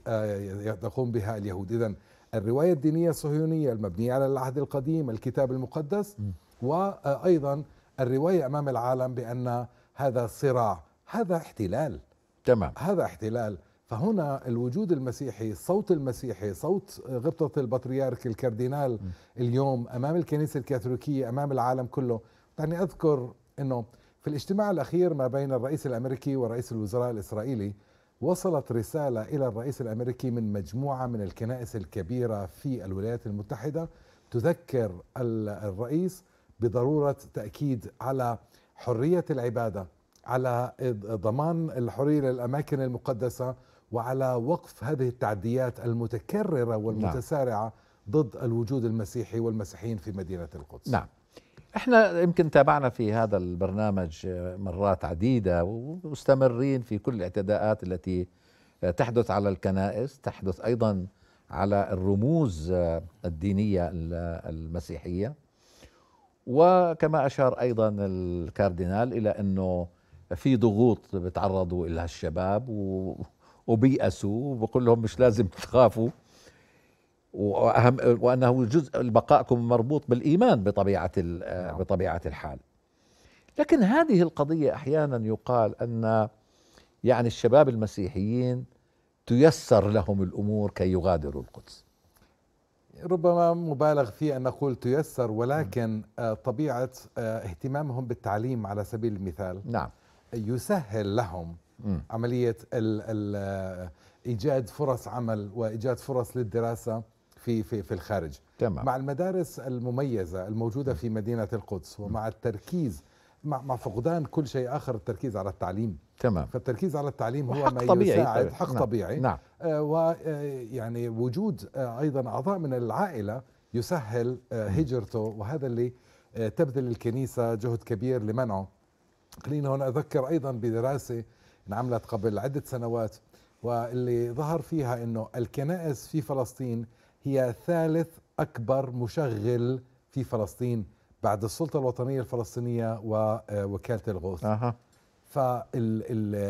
C: يقوم بها اليهود اذا الرواية الدينية الصهيونية المبنية على العهد القديم الكتاب المقدس. وأيضا الرواية أمام العالم بأن هذا صراع هذا احتلال.
D: تمام.
C: هذا احتلال. فهنا الوجود المسيحي الصوت المسيحي صوت غبطة البطريرك الكاردينال. اليوم أمام الكنيسة الكاثوليكية أمام العالم كله. دعني أذكر أنه في الاجتماع الأخير ما بين الرئيس الأمريكي ورئيس الوزراء الإسرائيلي وصلت رسالة إلى الرئيس الأمريكي من مجموعة من الكنائس الكبيرة في الولايات المتحدة تذكر الرئيس بضرورة تأكيد على حرية العبادة على ضمان الحرية للأماكن المقدسة وعلى وقف هذه التعديات المتكررة والمتسارعة ضد الوجود المسيحي والمسيحيين في مدينة القدس.
D: نعم. إحنا يمكن تابعنا في هذا البرنامج مرات عديدة ومستمرين في كل الاعتداءات التي تحدث على الكنائس تحدث أيضا على الرموز الدينية المسيحية. وكما أشار أيضا الكاردينال إلى أنه في ضغوط بتعرضوا لها الشباب و... وبيأسوا وبقول لهم مش لازم تخافوا واهم وأنه جزء بقائكم مربوط بالإيمان بطبيعة بطبيعة الحال. لكن هذه القضية أحيانا يقال أن يعني الشباب المسيحيين تيسر لهم الأمور كي يغادروا القدس.
C: ربما مبالغ في أن نقول تيسر ولكن طبيعة اهتمامهم بالتعليم على سبيل المثال
D: نعم
C: يسهل لهم
D: م.
C: عملية ال ال إيجاد فرص عمل وإيجاد فرص للدراسة في في في الخارج
D: تمام.
C: مع المدارس المميزة الموجودة في مدينة القدس ومع التركيز مع مع فقدان كل شيء آخر التركيز على التعليم.
D: تمام.
C: فالتركيز على التعليم هو ما
D: طبيعي.
C: يساعد
D: طبعا.
C: حق
D: نعم.
C: طبيعي.
D: نعم.
C: آه ويعني وجود آه أيضا أعضاء من العائلة يسهل آه هجرته وهذا اللي آه تبذل الكنيسة جهد كبير لمنعه. خلينا هنا أذكر أيضا بدراسة انعملت قبل عدة سنوات واللي ظهر فيها إنه الكنائس في فلسطين هي ثالث أكبر مشغل في فلسطين. بعد السلطة الوطنية الفلسطينية ووكاله الغوث.
D: أها.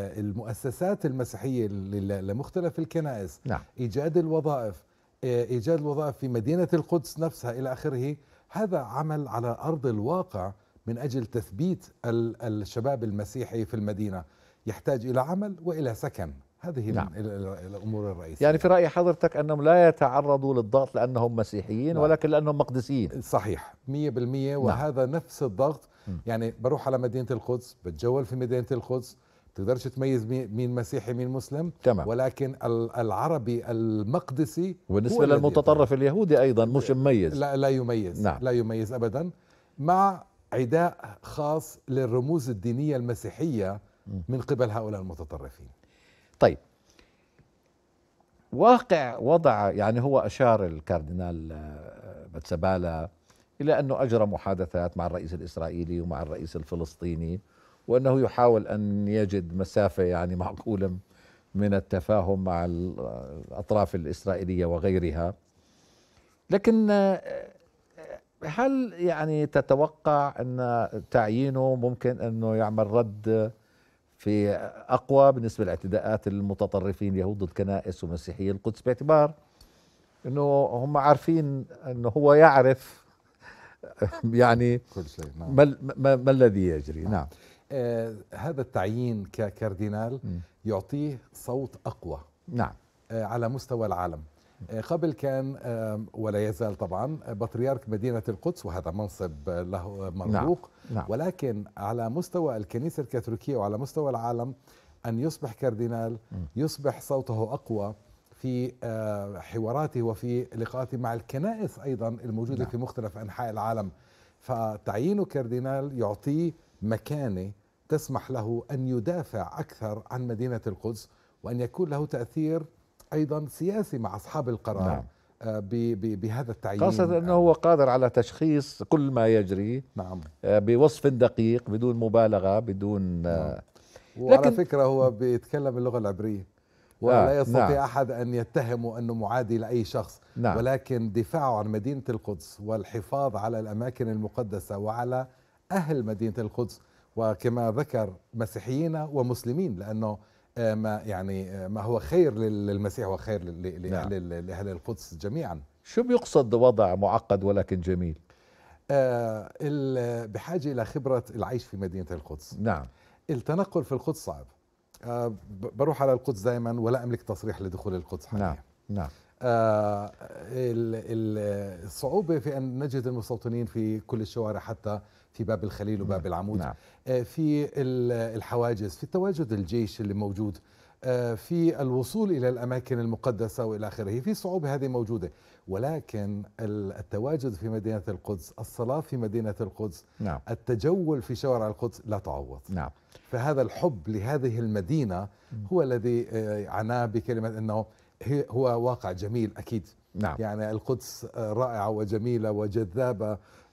C: فالمؤسسات المسيحية لمختلف الكنائس
D: نعم.
C: إيجاد الوظائف إيجاد الوظائف في مدينة القدس نفسها إلى آخره هذا عمل على أرض الواقع من أجل تثبيت الشباب المسيحي في المدينة. يحتاج إلى عمل وإلى سكن. هذه
D: نعم.
C: الأمور الرئيسية.
D: يعني في رأي حضرتك أنهم لا يتعرضوا للضغط لأنهم مسيحيين
C: نعم.
D: ولكن لأنهم مقدسيين.
C: صحيح 100% وهذا نفس الضغط. يعني بروح على مدينة القدس بتجول في مدينة القدس بتقدرش تميز مين مسيحي مين مسلم.
D: تمام.
C: ولكن ال- العربي المقدسي وبالنسبة
D: للمتطرف اليهودي أيضا مش مميز.
C: لا لا يميز.
D: نعم.
C: لا يميز ابدا. مع عداء خاص للرموز الدينية المسيحية من قبل هؤلاء المتطرفين.
D: طيب. واقع وضع يعني هو أشار الكاردينال آه، بتسبالا إلى أنه أجرى محادثات مع الرئيس الإسرائيلي ومع الرئيس الفلسطيني وأنه يحاول أن يجد مسافة يعني معقولة من التفاهم مع الأطراف الإسرائيلية وغيرها. لكن آه، هل يعني تتوقع أن تعيينه ممكن أنه يعمل رد في أقوى بالنسبة لاعتداءات المتطرفين يهود الكنائس ومسيحي القدس باعتبار إنه هم عارفين إنه هو يعرف <laughs> يعني
C: كل شيء نعم.
D: ما, ما, ما الذي يجري. نعم.
C: آه هذا التعيين ككاردينال
D: م.
C: يعطيه صوت أقوى.
D: نعم.
C: آه على مستوى العالم. قبل كان ولا يزال طبعا بطريرك مدينة القدس وهذا منصب له مرموق
D: نعم
C: ولكن على مستوى الكنيسة الكاثوليكية وعلى مستوى العالم أن يصبح كاردينال يصبح صوته أقوى في آه، حواراته وفي لقاءاته مع الكنائس أيضا الموجودة
D: نعم.
C: في مختلف أنحاء العالم. فتعيينه كاردينال يعطيه مكانة تسمح له أن يدافع أكثر عن مدينة القدس وأن يكون له تأثير أيضا سياسي مع أصحاب القرار
D: نعم.
C: آه، بهذا التعيين.
D: خاصة أنه هو قادر على تشخيص كل ما يجري
C: نعم.
D: آه، بوصف دقيق بدون مبالغة بدون آه،
C: وعلى
D: لكن-
C: فكرة هو بيتكلم اللغة العبرية. ولا
D: آه،
C: يستطيع
D: نعم.
C: أحد أن يتهمه أنه معادي لأي شخص
D: نعم.
C: ولكن دفاعه عن مدينة القدس والحفاظ على الأماكن المقدسة وعلى أهل مدينة القدس وكما ذكر مسيحيين ومسلمين لأنه ما يعني آه، ما هو خير لل- للمسيح وخير
D: نعم.
C: لأهل لأهل القدس جميعا.
D: شو بيقصد وضع معقد ولكن جميل؟
C: آه، بحاجة إلى خبرة العيش في مدينة القدس.
D: نعم.
C: التنقل في القدس صعب. آه، بروح على القدس دائما ولا أملك تصريح لدخول القدس حاليا.
D: نعم نعم.
C: آه، ال- ال- الصعوبة في أن نجد المستوطنين في كل الشوارع حتى في باب الخليل وباب العمود.
D: نعم.
C: آه، في ال- الحواجز في تواجد الجيش اللي موجود آه، في الوصول إلى الأماكن المقدسة وإلى آخره في صعوبة هذه موجودة. ولكن ال- التواجد في مدينة القدس الصلاة في مدينة القدس
D: نعم.
C: التجول في شوارع القدس لا تعوض.
D: نعم.
C: فهذا الحب لهذه المدينة هو الذي آه، عناه بكلمة أنه هي- هو واقع جميل أكيد.
D: نعم.
C: يعني القدس رائعة وجميلة وجذابة آه، وال-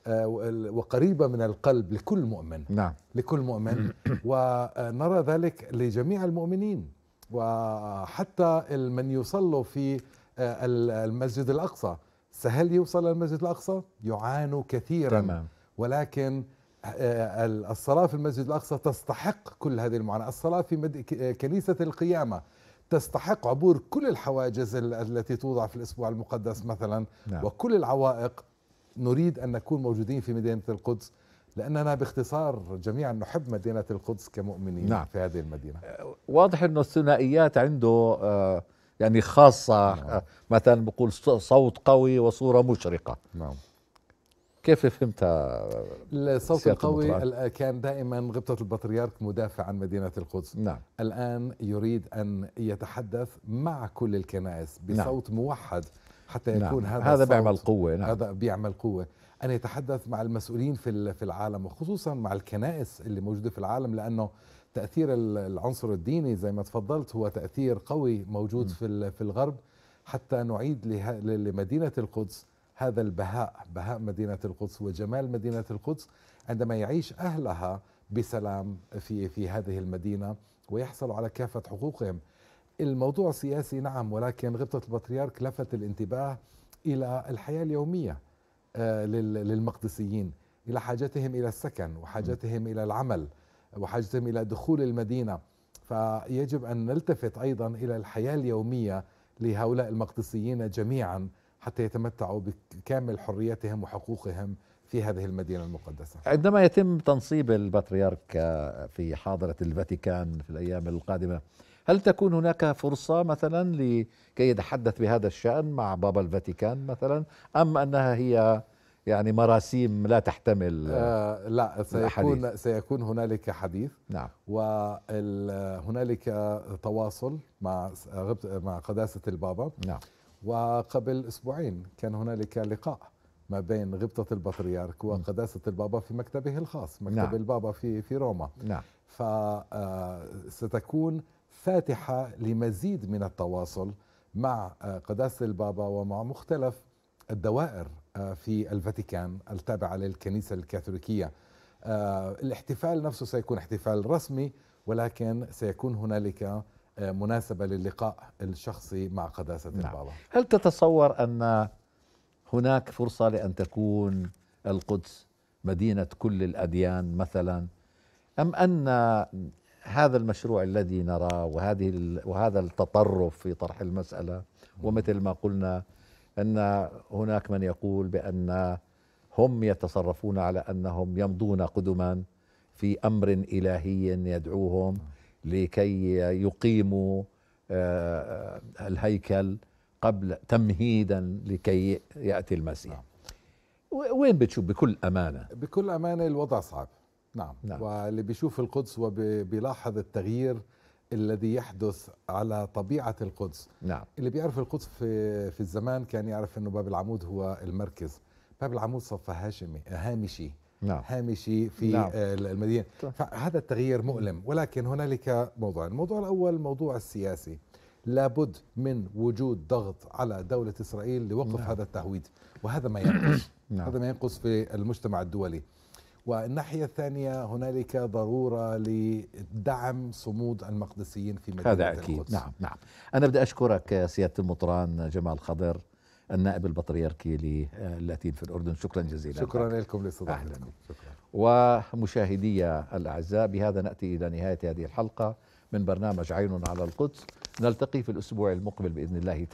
C: وقريبة من القلب لكل مؤمن.
D: نعم.
C: لكل مؤمن. <clears throat> ونرى ذلك لجميع المؤمنين. وحتى من يصلوا في آه، ال- المسجد الأقصى. سهل يوصل للمسجد الأقصى؟ يعانوا كثيرا.
D: تمام.
C: ولكن آه، الصلاة في المسجد الأقصى تستحق كل هذه المعاناة. الصلاة في مد... كنيسة القيامة تستحق عبور كل الحواجز ال- التي توضع في الأسبوع المقدس مثلا.
D: نعم.
C: وكل العوائق. نريد أن نكون موجودين في مدينة القدس لأننا باختصار جميعا نحب مدينة القدس كمؤمنين
D: نعم.
C: في هذه المدينة.
D: واضح إنه الثنائيات عنده آه، يعني خاصة آه، مثلا بقول صوت قوي وصورة مشرقة.
C: نعم.
D: كيف فهمتها
C: الصوت القوي كان دائما غبطة البطريرك مدافع عن مدينة القدس.
D: نعم.
C: الآن يريد أن يتحدث مع كل الكنائس
D: نعم.
C: بصوت موحد. حتى
D: نعم.
C: يكون هذا
D: هذا
C: الصوت-
D: بيعمل قوة نعم.
C: هذا بيعمل قوة. أن يتحدث مع المسؤولين في في العالم وخصوصا مع الكنائس اللي موجودة في العالم لأنه تأثير ال- العنصر الديني زي ما تفضلت هو تأثير قوي موجود
D: م.
C: في في الغرب. حتى نعيد له- ل- لمدينة القدس هذا البهاء بهاء مدينة القدس وجمال مدينة القدس عندما يعيش أهلها بسلام في في هذه المدينة ويحصلوا على كافة حقوقهم. الموضوع سياسي نعم ولكن غبطة البطريرك لفت الانتباه إلى الحياة اليومية آه، لل- للمقدسيين إلى حاجتهم إلى السكن وحاجتهم إلى العمل وحاجتهم إلى دخول المدينة. فيجب أن نلتفت أيضا إلى الحياة اليومية لهؤلاء المقدسيين جميعا حتى يتمتعوا بكامل حريتهم وحقوقهم في هذه المدينة المقدسة.
D: عندما يتم تنصيب البطريرك آه، في حاضرة الفاتيكان في الأيام القادمة هل تكون هناك فرصة مثلا لكي يتحدث بهذا الشأن مع بابا الفاتيكان مثلا؟ أم أنها هي يعني مراسيم لا تحتمل
C: آه لا سيكون
D: الحديث.
C: سيكون هنالك حديث.
D: نعم.
C: وهنالك تواصل مع مع قداسة البابا.
D: نعم.
C: وقبل أسبوعين كان هنالك لقاء ما بين غبطة البطريرك وقداسة البابا في مكتبه الخاص مكتب
D: نعم.
C: البابا في في روما.
D: نعم.
C: فستكون فاتحة لمزيد من التواصل مع آه، قداسة البابا ومع مختلف الدوائر آه، في الفاتيكان التابعة للكنيسة الكاثوليكية. آه، الاحتفال نفسه سيكون احتفال رسمي ولكن سيكون هنالك مناسبة للقاء الشخصي مع قداسة
D: نعم.
C: البابا.
D: هل تتصور أن هناك فرصة لأن تكون القدس مدينة كل الأديان مثلا؟ أم أن هذا المشروع الذي نراه وهذه وهذا التطرف في طرح المسألة. ومثل ما قلنا أن هناك من يقول بأن هم يتصرفون على أنهم يمضون قدما في أمر إلهي يدعوهم لكي يقيموا آه، الهيكل قبل تمهيدا لكي يأتي المسيح.
C: نعم.
D: وين بتشوف؟ بكل أمانة.
C: بكل أمانة الوضع صعب. نعم,
D: نعم.
C: واللي بيشوف القدس وبيلاحظ التغيير الذي يحدث على طبيعة القدس.
D: نعم.
C: اللي بيعرف القدس في في الزمان كان يعرف إنه باب العمود هو المركز. باب العمود صف هاشمي هامشي.
D: نعم.
C: هامشي في
D: نعم.
C: آه، المدينة.
D: طيب.
C: فهذا التغيير مؤلم. ولكن هنالك موضوعين الموضوع الأول الموضوع السياسي. لابد من وجود ضغط على دولة إسرائيل لوقف
D: نعم.
C: هذا التهويد. وهذا ما ينقص.
D: نعم.
C: هذا ما ينقص في المجتمع الدولي. والناحية الثانية هنالك ضرورة لدعم صمود المقدسيين في مدينة
D: هذا أكيد.
C: القدس.
D: نعم نعم. أنا بدي أشكرك سيادة المطران جمال خضر النائب البطريركي للاتين في الأردن. شكرا جزيلا لك.
C: شكرا لكم لاستضافتكم.
D: ومشاهدي الأعزاء بهذا نأتي إلى نهاية هذه الحلقة من برنامج عين على القدس. نلتقي في الأسبوع المقبل بإذن الله تعالى.